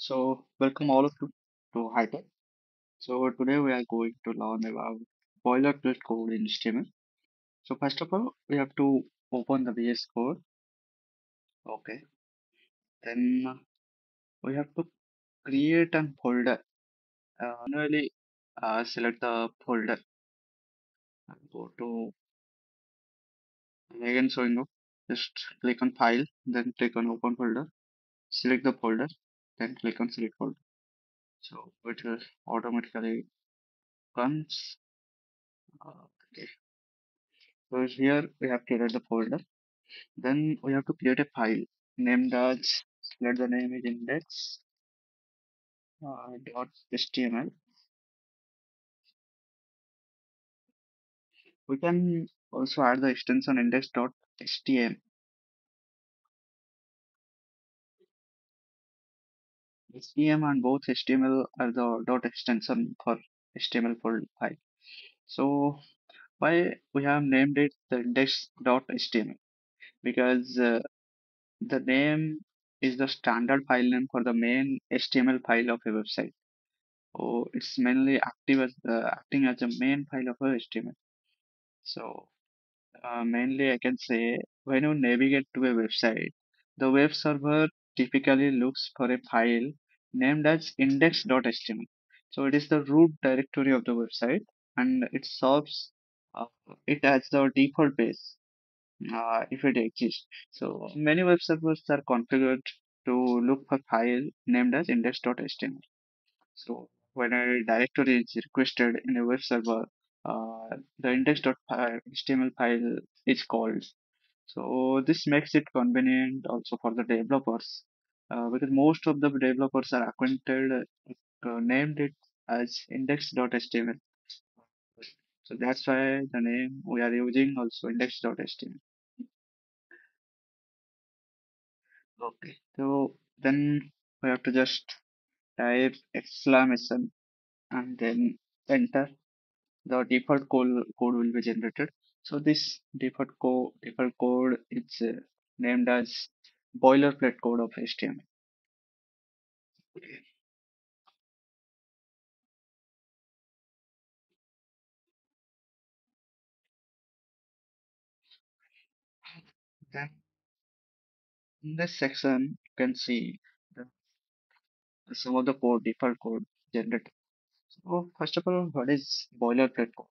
So, welcome all of you to Hi Tech. So, today we are going to learn about boilerplate code in HTML. So, first of all, we have to open the VS Code. Okay. Then we have to create a folder. Uh, manually uh, select the folder and go to again showing up. Just click on File, then click on Open Folder. Select the folder, then click on Select Folder. So, it will automatically comes. Uh, okay. So here we have created the folder. Then we have to create a file named as let the name is index uh, dot html. We can also add the extension index dot htm. Htm and both html are the dot extension for html file. So why we have named it the index dot html because uh, the name is the standard file name for the main html file of a website Oh, it's mainly active as the acting as a main file of a HTML. So uh, mainly I can say when you navigate to a website, the web server typically looks for a file named as index.html. So it is the root directory of the website and it serves uh, it as the default base uh, if it exists. So many web servers are configured to look for file named as index.html. So when a directory is requested in a web server, uh, the index.html file is called. So this makes it convenient also for the developers uh, because most of the developers are acquainted uh, named it as index.html. So that's why the name we are using also index.html. Okay. So then we have to just type exclamation and then enter the default code, code will be generated. So this default code default code is uh, named as boilerplate code of HTML. Then in this section you can see the, some of the code default code generated. So first of all, what is boilerplate code?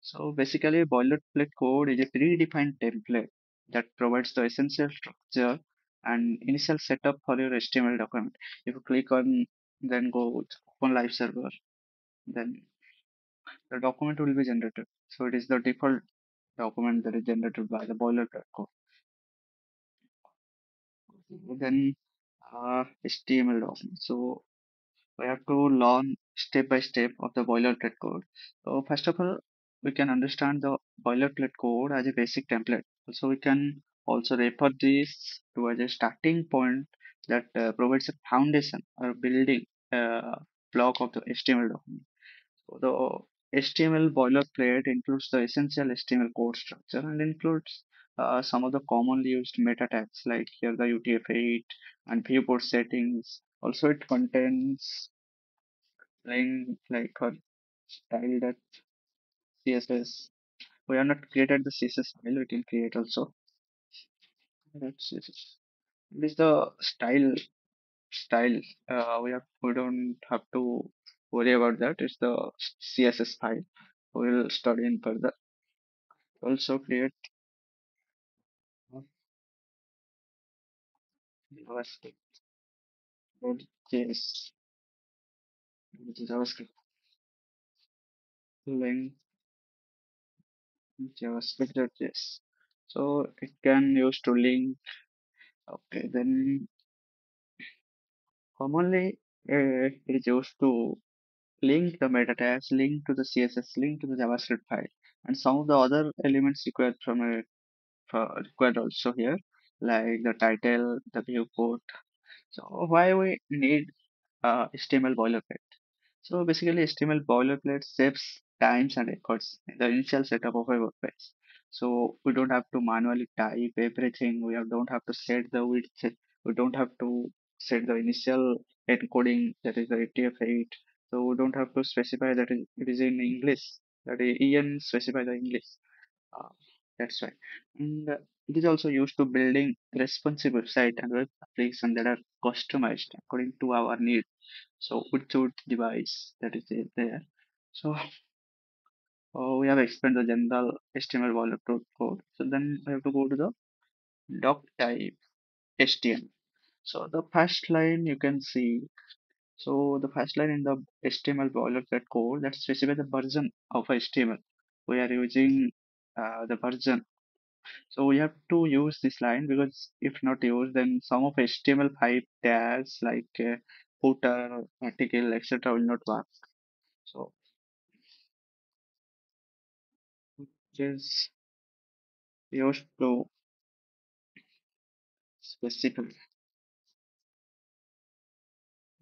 So basically, boilerplate code is a predefined template that provides the essential structure and initial setup for your HTML document. If you click on then go with open live server, then the document will be generated. So it is the default document that is generated by the boilerplate code. Then uh, HTML document. So we have to learn step by step of the boilerplate code. So first of all, we can understand the boilerplate code as a basic template. So we can also refer this to as a starting point that uh, provides a foundation or building uh, block of the HTML document. So the HTML boilerplate includes the essential HTML code structure and includes uh, some of the commonly used meta tags like here the UTF-8 and viewport settings. Also, it contains line like for style that CSS. We have not created the CSS file. We can create also. That's CSS. This is the style style. Uh, we have we don't have to worry about that. It's the CSS file. We'll study in further. Also create JavaScript JS JavaScript link JavaScript.js. So it can use to link. Okay, then commonly uh, it is used to link the meta tags, link to the CSS, link to the JavaScript file, and some of the other elements required from a required also here, like the title, the viewport. So why we need uh, HTML boilerplate? So basically, HTML boilerplate saves times and records in the initial setup of a web page. So we don't have to manually type everything. We don't have to set the width. We don't have to set the initial encoding that is the UTF8. So we don't have to specify that it is in English. That is, EN specify the English. Uh, that's right. And uh, it is also used to building responsive website and web application that are customized according to our need. So with device that is there. So uh, we have explained the general HTML boilerplate code. So then we have to go to the doc type HTML. So the first line you can see. So the first line in the HTML boilerplate code that specifies the version of HTML. We are using uh, the version. So we have to use this line because if not used, then some of HTML5 tags like uh, footer, article, etc. will not work. So just to specify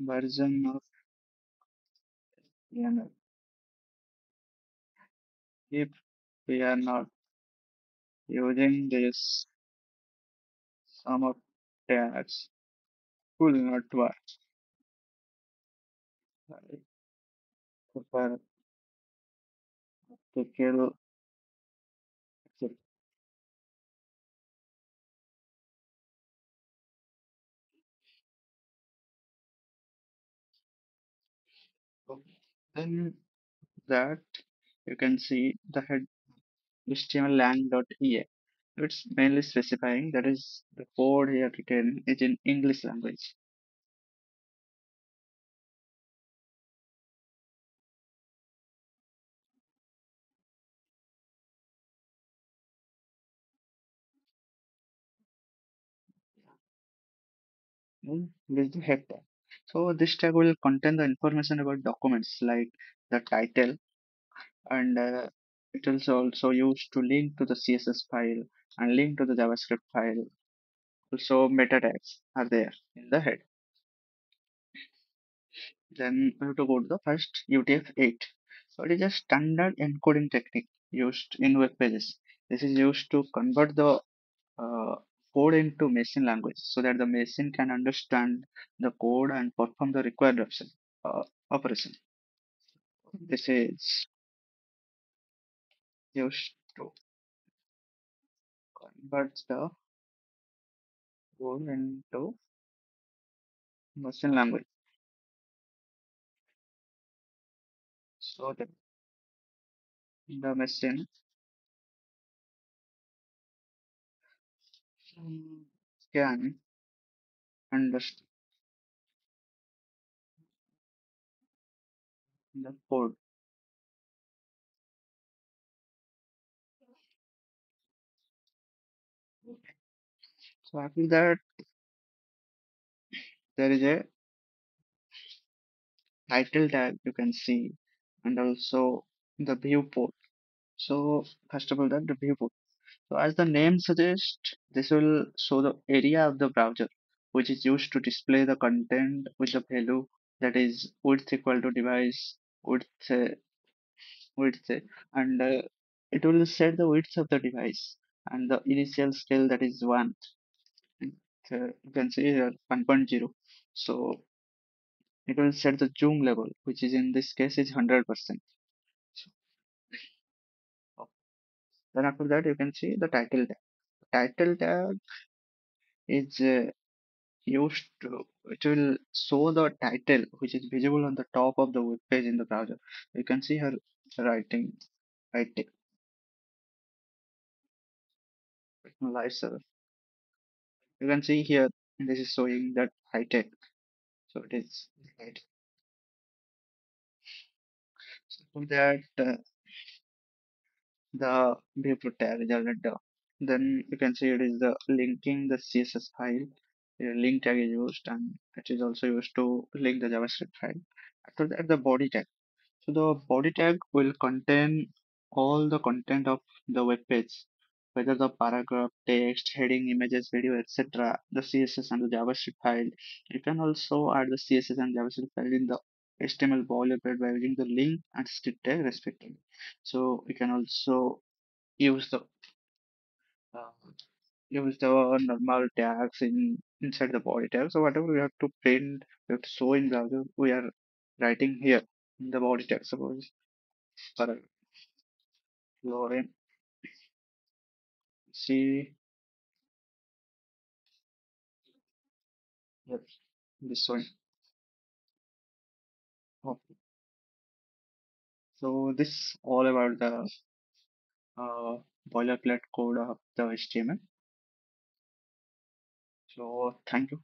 version of HTML. If we are not using this, some of tags will not work. Like footer, article, etc. then that you can see the head HTML lang.exe. It's mainly specifying that is the code here written is in English language. This is the head tag. So this tag will contain the information about documents like the title and uh, it is also used to link to the CSS file and link to the JavaScript file. Also meta tags are there in the head. Then we have to go to the first UTF-8. So it is a standard encoding technique used in web pages. This is used to convert the uh, code into machine language so that the machine can understand the code and perform the required option, uh, operation. This is used to convert the code into machine language so that the machine mm, can understand the code. So after that, there is a title tag you can see and also the viewport. So first of all, that the viewport. So as the name suggests, this will show the area of the browser which is used to display the content with the value that is width equal to device width uh, width and uh, it will set the width of the device and the initial scale that is 1 and, uh, you can see here 1.0 so it will set the zoom level which is in this case is 100% so, oh, then after that you can see the title tag. Title tag is uh, used to it will show the title which is visible on the top of the web page in the browser. You can see her writing writing. Live you can see here this is showing that Hi Tech so it is right. So that uh, the viewport tag is there then you can see it is the linking the css file a link tag is used and it is also used to link the javascript file after that the body tag So the body tag will contain all the content of the web page, whether the paragraph, text, heading, images, video, etc. The CSS and the JavaScript file. You can also add the CSS and JavaScript file in the HTML boilerplate by using the link and script tag respectively. So we can also use the uh, use the normal tags in inside the body tag. So whatever we have to print, we have to show in browser, we are writing here in the body tag. Suppose for lorem, see, yep, this one. Okay. So this all about the uh, boilerplate code of the HTML. So thank you.